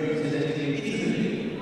representing Italy,